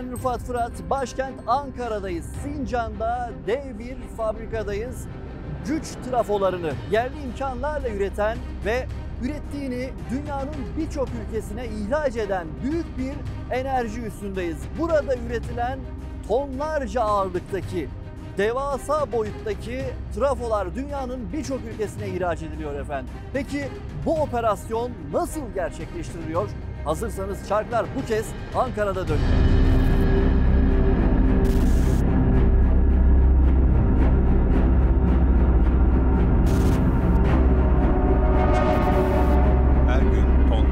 Ben Rıfat Fırat. Başkent Ankara'dayız. Sincan'da dev bir fabrikadayız. Güç trafolarını yerli imkanlarla üreten ve ürettiğini dünyanın birçok ülkesine ihraç eden büyük bir enerji üstündeyiz. Burada üretilen tonlarca ağırlıktaki devasa boyuttaki trafolar dünyanın birçok ülkesine ihraç ediliyor efendim. Peki bu operasyon nasıl gerçekleştiriliyor? Hazırsanız çarklar bu kez Ankara'da dönüyor.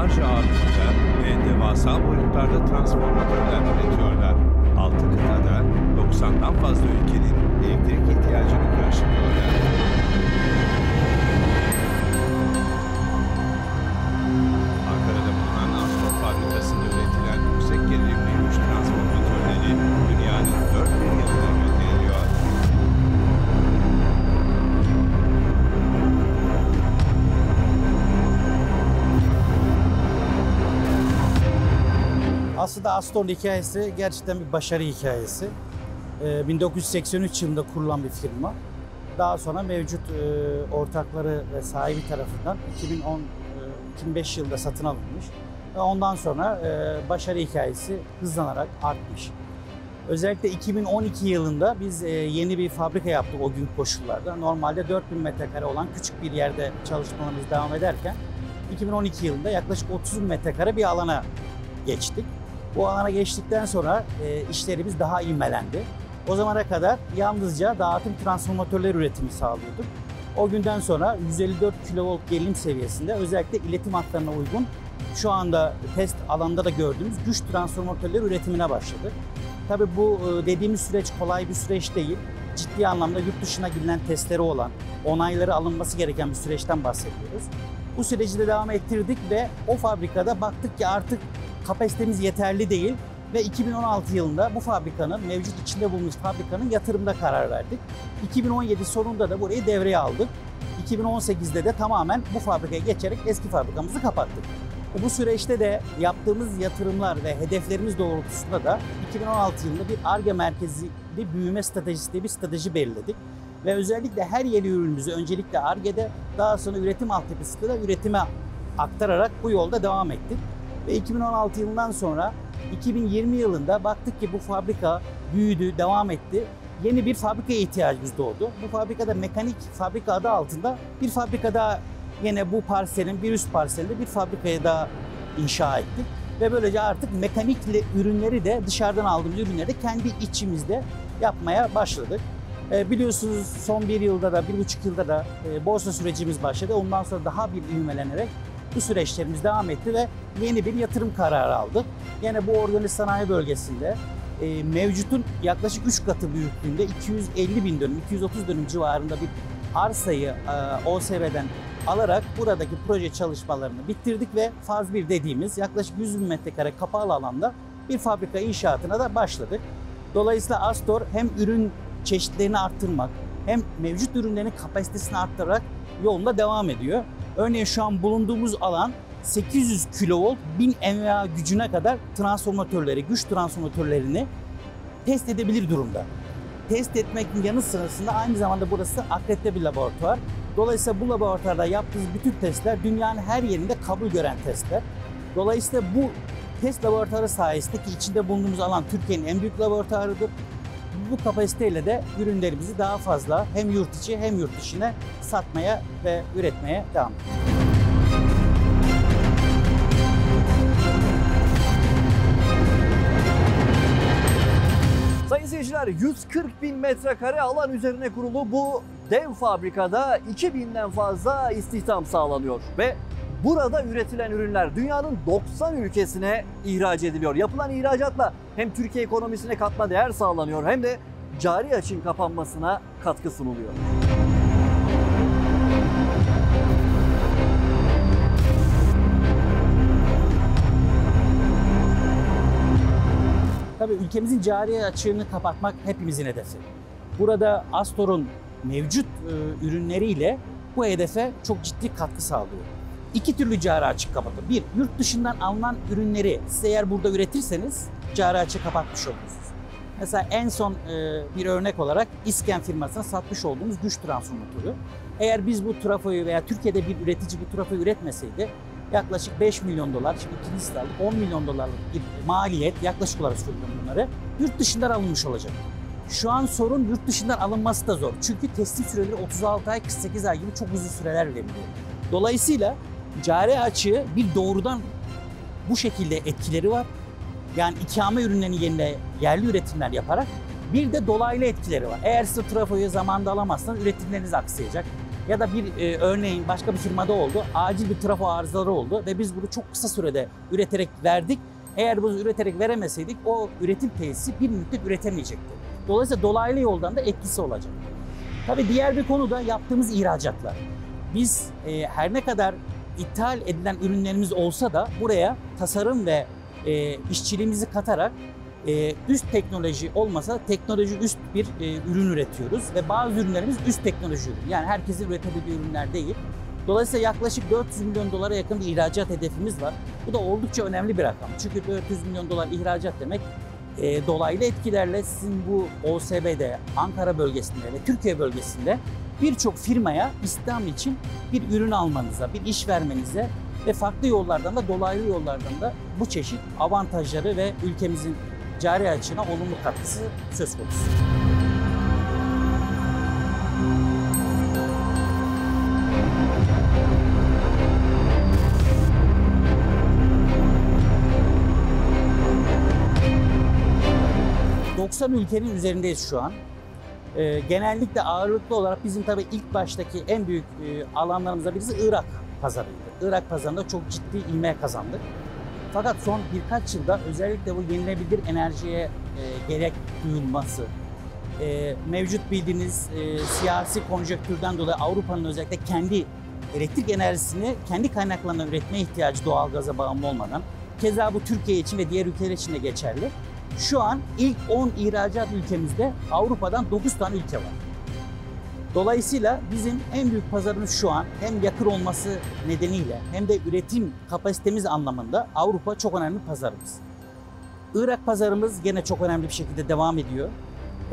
Tonlarca ağırlıkta ve devasa boyutlarda transformatörler üretiyorlar. Altı kıtada 90'dan fazla ülkenin elektrik ihtiyacını karşılıyorlar. Ankara'da bulunan Astor fabrikasında üretilen yüksek gerilimli Astor'un hikayesi gerçekten bir başarı hikayesi. Ee, 1983 yılında kurulan bir firma. Daha sonra mevcut e, ortakları ve sahibi tarafından 2010 e, 2005 yılında satın alınmış. Ondan sonra e, başarı hikayesi hızlanarak artmış. Özellikle 2012 yılında biz e, yeni bir fabrika yaptık o gün koşullarda. Normalde 4000 metrekare olan küçük bir yerde çalışmalarımız devam ederken 2012 yılında yaklaşık 30 bin metrekare bir alana geçtik. Bu alana geçtikten sonra e, işlerimiz daha ivmelendi. O zamana kadar yalnızca dağıtım transformatörler üretimi sağlıyorduk. O günden sonra 154 kilovolt gerilim seviyesinde özellikle iletim hatlarına uygun şu anda test alanında da gördüğümüz güç transformatörler üretimine başladık. Tabii bu e, dediğimiz süreç kolay bir süreç değil. Ciddi anlamda yurt dışına gidilen testleri olan, onayları alınması gereken bir süreçten bahsediyoruz. Bu süreci de devam ettirdik ve o fabrikada baktık ki artık kapasitemiz yeterli değil ve 2016 yılında bu fabrikanın, mevcut içinde bulunmuş fabrikanın yatırımda karar verdik. 2017 sonunda da burayı devreye aldık. 2018'de de tamamen bu fabrikaya geçerek eski fabrikamızı kapattık. Bu süreçte de yaptığımız yatırımlar ve hedeflerimiz doğrultusunda da 2016 yılında bir ARGE merkezi bir büyüme stratejisi diye bir strateji belirledik. Ve özellikle her yeni ürünümüzü öncelikle ARGE'de daha sonra üretim altyapısında da üretime aktararak bu yolda devam ettik. Ve 2016 yılından sonra 2020 yılında baktık ki bu fabrika büyüdü, devam etti. Yeni bir fabrikaya ihtiyacımız doğdu. Bu fabrikada mekanik fabrika adı altında bir fabrika daha yine bu parselin bir üst parselinde bir fabrikaya daha inşa ettik. Ve böylece artık mekanikli ürünleri de dışarıdan aldığımız ürünleri de kendi içimizde yapmaya başladık. E, biliyorsunuz son bir yılda da, bir buçuk yılda da e, borsa sürecimiz başladı. Ondan sonra daha bir ivmelenerek bu süreçlerimiz devam etti ve yeni bir yatırım kararı aldık. Yine bu organize sanayi bölgesinde e, mevcutun yaklaşık 3 katı büyüklüğünde 250 bin dönüm, 230 dönüm civarında bir arsayı e, OSB'den alarak buradaki proje çalışmalarını bitirdik ve faz 1 dediğimiz yaklaşık 100 bin metrekare kapalı alanda bir fabrika inşaatına da başladık. Dolayısıyla Astor hem ürün çeşitlerini arttırmak hem mevcut ürünlerin kapasitesini arttırarak yolunda devam ediyor. Örneğin şu an bulunduğumuz alan 800 kilovolt 1000 mVA gücüne kadar transformatörleri, güç transformatörlerini test edebilir durumda. Test etmekin yanı sırasında aynı zamanda burası akredite bir laboratuvar. Dolayısıyla bu laboratuvarda yaptığımız bütün testler dünyanın her yerinde kabul gören testler. Dolayısıyla bu test laboratuvarı sayesinde ki içinde bulunduğumuz alan Türkiye'nin en büyük laboratuvarıdır. Bu kapasiteyle de ürünlerimizi daha fazla hem yurt içi hem yurt dışına satmaya ve üretmeye devam ediyoruz. Sayın seyirciler 140 bin metrekare alan üzerine kurulu bu dev fabrikada 2000'den fazla istihdam sağlanıyor ve burada üretilen ürünler dünyanın 90 ülkesine ihraç ediliyor. Yapılan ihracatla hem Türkiye ekonomisine katma değer sağlanıyor hem de cari açın kapanmasına katkı sunuluyor. Tabii ülkemizin cari açığını kapatmak hepimizin hedefi. Burada Astor'un mevcut e, ürünleriyle bu hedefe çok ciddi katkı sağlıyor. İki türlü cari açık kapatır. Bir, yurt dışından alınan ürünleri siz eğer burada üretirseniz cari açık kapatmış olursunuz. Mesela en son e, bir örnek olarak İsken firmasına satmış olduğumuz güç transformatörü. Eğer biz bu trafoyu veya Türkiye'de bir üretici bu trafoyu üretmeseydi yaklaşık 5 milyon dolar, şimdi ikincisi de aldık, 10 milyon dolarlık bir maliyet, yaklaşık olarak söylüyorum bunları, yurt dışından alınmış olacak. Şu an sorun yurt dışından alınması da zor. Çünkü teslim süreleri 36 ay, 48 ay gibi çok uzun süreler veriliyor. Dolayısıyla cari açığı bir doğrudan bu şekilde etkileri var. Yani ikame ürünlerini yerine yerli üretimler yaparak bir de dolaylı etkileri var. Eğer siz trafoyu zamanında alamazsanız üretimleriniz aksayacak. Ya da bir e, örneğin başka bir firmada oldu. Acil bir trafo arızaları oldu ve biz bunu çok kısa sürede üreterek verdik. Eğer bunu üreterek veremeseydik o üretim tesisi bir müddet üretemeyecekti. Dolayısıyla dolaylı yoldan da etkisi olacak. Tabii diğer bir konu da yaptığımız ihracatlar. Biz e, her ne kadar ithal edilen ürünlerimiz olsa da buraya tasarım ve e, işçiliğimizi katarak e, üst teknoloji olmasa teknoloji üst bir e, ürün üretiyoruz ve bazı ürünlerimiz üst teknoloji ürün. Yani herkesin üretebildiği ürünler değil. Dolayısıyla yaklaşık 400 milyon dolara yakın bir ihracat hedefimiz var. Bu da oldukça önemli bir rakam. Çünkü 400 milyon dolar ihracat demek e, dolaylı etkilerle sizin bu OSB'de, Ankara bölgesinde ve Türkiye bölgesinde birçok firmaya istihdam için bir ürün almanıza, bir iş vermenize ve farklı yollardan da dolaylı yollardan da bu çeşit avantajları ve ülkemizin cari açığına olumlu katkısı söz konusu. ...90 ülkenin üzerindeyiz şu an. Ee, genellikle ağırlıklı olarak bizim tabii ilk baştaki en büyük e, alanlarımızda birisi Irak pazarıydı. Irak pazarında çok ciddi ivme kazandık. Fakat son birkaç yılda özellikle bu yenilebilir enerjiye e, gerek duyulması, e, mevcut bildiğiniz e, siyasi konjonktürden dolayı Avrupa'nın özellikle kendi elektrik enerjisini kendi kaynaklarından üretme ihtiyacı doğalgaza bağımlı olmadan, keza bu Türkiye için ve diğer ülkeler için de geçerli. Şu an ilk 10 ihracat ülkemizde Avrupa'dan 9 tane ülke var. Dolayısıyla bizim en büyük pazarımız şu an hem yakın olması nedeniyle hem de üretim kapasitemiz anlamında Avrupa çok önemli pazarımız. Irak pazarımız gene çok önemli bir şekilde devam ediyor.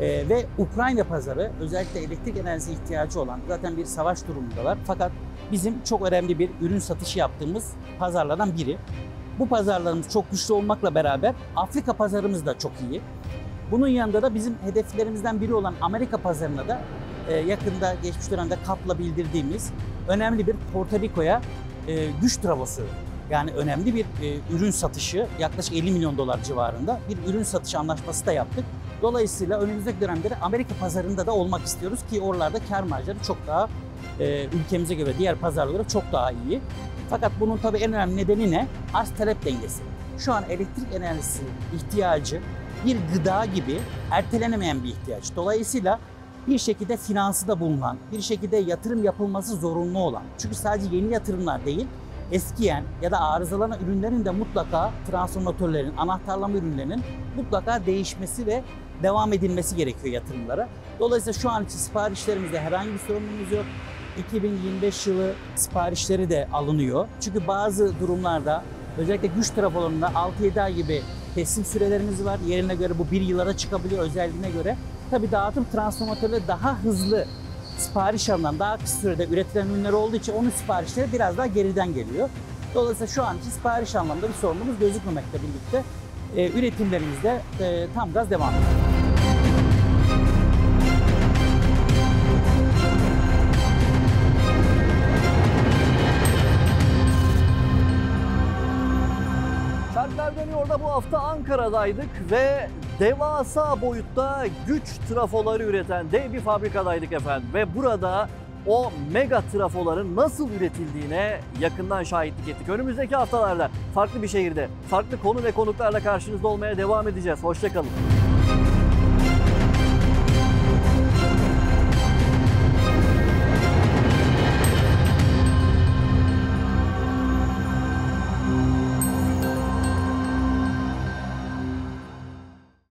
Ee, ve Ukrayna pazarı özellikle elektrik enerjisi ihtiyacı olan zaten bir savaş durumundalar. Fakat bizim çok önemli bir ürün satışı yaptığımız pazarlardan biri. Bu pazarlarımız çok güçlü olmakla beraber Afrika pazarımız da çok iyi. Bunun yanında da bizim hedeflerimizden biri olan Amerika pazarına da e, yakında geçmiş dönemde kapla bildirdiğimiz önemli bir Porto Rico'ya e, güç travosu yani önemli bir e, ürün satışı yaklaşık 50 milyon dolar civarında bir ürün satışı anlaşması da yaptık. Dolayısıyla önümüzdeki dönemde de Amerika pazarında da olmak istiyoruz ki oralarda kar marjları çok daha e, ülkemize göre diğer pazarlara çok daha iyi. Fakat bunun tabii en önemli nedeni ne? Arz talep dengesi. Şu an elektrik enerjisi ihtiyacı bir gıda gibi ertelenemeyen bir ihtiyaç. Dolayısıyla bir şekilde finansı da bulunan, bir şekilde yatırım yapılması zorunlu olan. Çünkü sadece yeni yatırımlar değil, eskiyen ya da arızalanan ürünlerin de mutlaka transformatörlerin, anahtarlama ürünlerinin mutlaka değişmesi ve devam edilmesi gerekiyor yatırımlara. Dolayısıyla şu an için siparişlerimizde herhangi bir sorunumuz yok. 2025 yılı siparişleri de alınıyor. Çünkü bazı durumlarda özellikle güç trafolarında 6-7 ay gibi teslim sürelerimiz var. Yerine göre bu bir yıllara çıkabiliyor özelliğine göre. Tabii dağıtım transformatörleri daha hızlı sipariş alınan, daha kısa sürede üretilen ürünler olduğu için onun siparişleri biraz daha geriden geliyor. Dolayısıyla şu an için sipariş anlamında bir sorunumuz gözükmemekle birlikte e, üretimlerimiz de e, tam gaz devam ediyor. Şarkılar dönüyor bu hafta Ankara'daydık ve devasa boyutta güç trafoları üreten dev bir fabrikadaydık efendim. Ve burada o mega trafoların nasıl üretildiğine yakından şahitlik ettik. Önümüzdeki haftalarda farklı bir şehirde, farklı konu ve konuklarla karşınızda olmaya devam edeceğiz. Hoşçakalın.